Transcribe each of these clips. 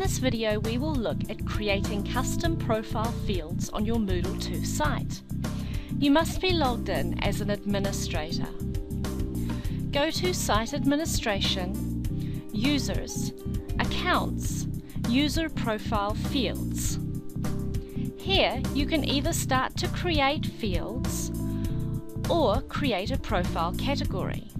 this video we will look at creating custom profile fields on your Moodle 2 site. You must be logged in as an administrator. Go to Site Administration, Users, Accounts, User Profile Fields. Here you can either start to create fields or create a profile category.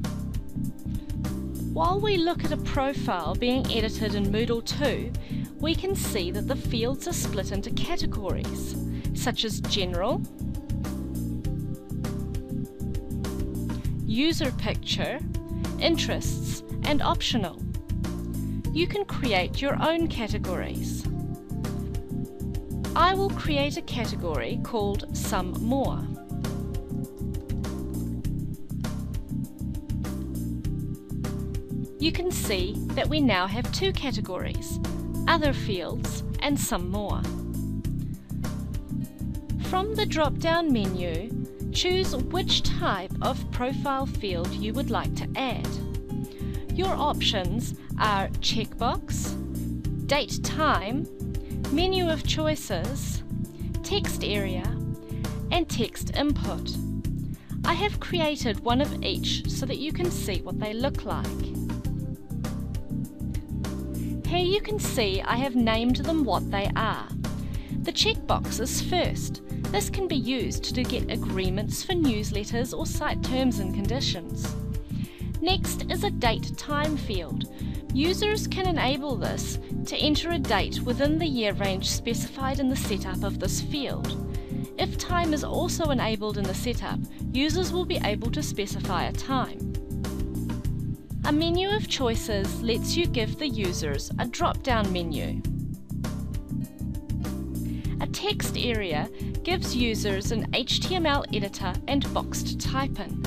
While we look at a profile being edited in Moodle 2, we can see that the fields are split into categories, such as General, User Picture, Interests, and Optional. You can create your own categories. I will create a category called Some More. you can see that we now have two categories, Other Fields and Some More. From the drop-down menu, choose which type of profile field you would like to add. Your options are checkbox, date time, menu of choices, text area, and text input. I have created one of each so that you can see what they look like. Here you can see I have named them what they are. The checkbox is first. This can be used to get agreements for newsletters or site terms and conditions. Next is a date time field. Users can enable this to enter a date within the year range specified in the setup of this field. If time is also enabled in the setup, users will be able to specify a time. A menu of choices lets you give the users a drop-down menu. A text area gives users an HTML editor and box to type in.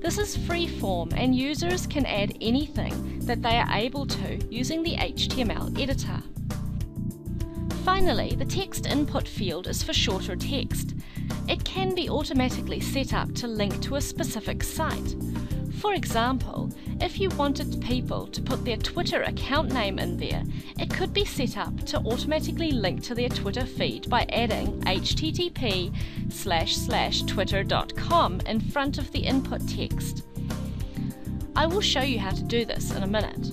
This is free-form and users can add anything that they are able to using the HTML editor. Finally, the text input field is for shorter text. It can be automatically set up to link to a specific site. For example, if you wanted people to put their Twitter account name in there, it could be set up to automatically link to their Twitter feed by adding http slash slash twitter.com in front of the input text. I will show you how to do this in a minute.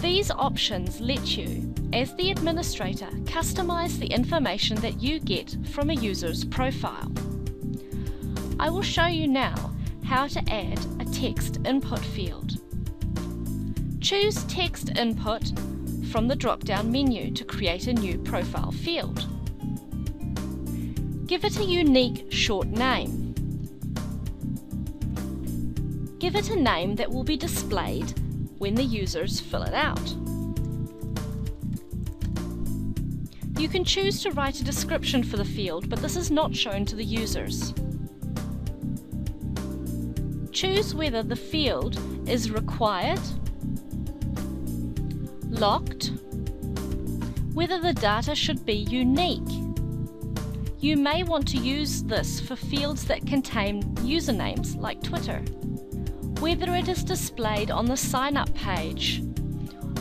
These options let you, as the administrator, customize the information that you get from a user's profile. I will show you now how to add a text input field. Choose Text Input from the drop-down menu to create a new profile field. Give it a unique short name. Give it a name that will be displayed when the users fill it out. You can choose to write a description for the field, but this is not shown to the users. Choose whether the field is required, locked, whether the data should be unique. You may want to use this for fields that contain usernames like Twitter, whether it is displayed on the sign up page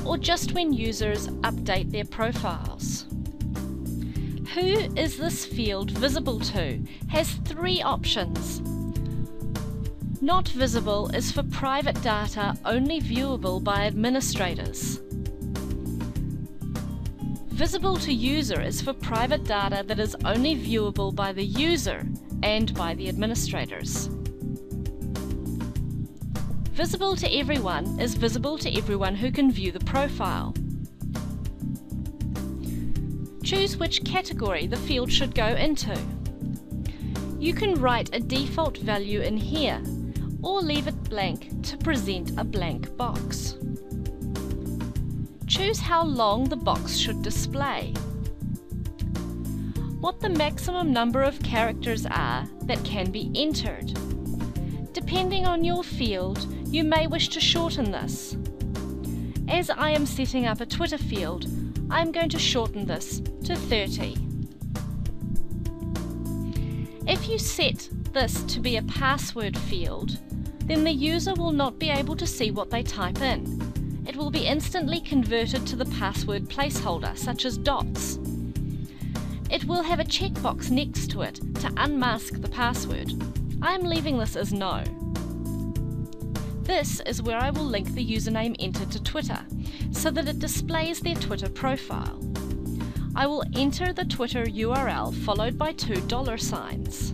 or just when users update their profiles. Who is this field visible to has three options not visible is for private data only viewable by administrators. Visible to user is for private data that is only viewable by the user and by the administrators. Visible to everyone is visible to everyone who can view the profile. Choose which category the field should go into. You can write a default value in here or leave it blank to present a blank box. Choose how long the box should display. What the maximum number of characters are that can be entered. Depending on your field, you may wish to shorten this. As I am setting up a Twitter field, I am going to shorten this to 30. If you set this to be a password field, then the user will not be able to see what they type in. it will be instantly converted to the password placeholder, such as dots. It will have a checkbox next to it to unmask the password. I am leaving this as no. This is where I will link the username entered to Twitter, so that it displays their Twitter profile. I will enter the Twitter URL followed by two dollar signs.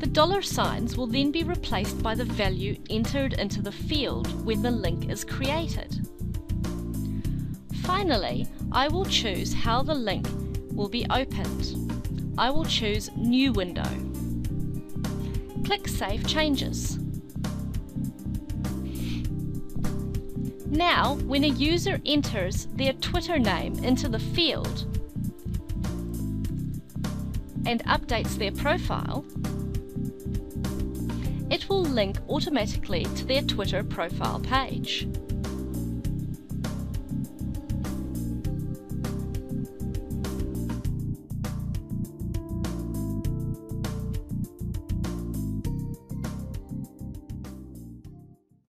The dollar signs will then be replaced by the value entered into the field when the link is created. Finally, I will choose how the link will be opened. I will choose New Window. Click Save Changes. Now, when a user enters their Twitter name into the field and updates their profile, it will link automatically to their Twitter profile page.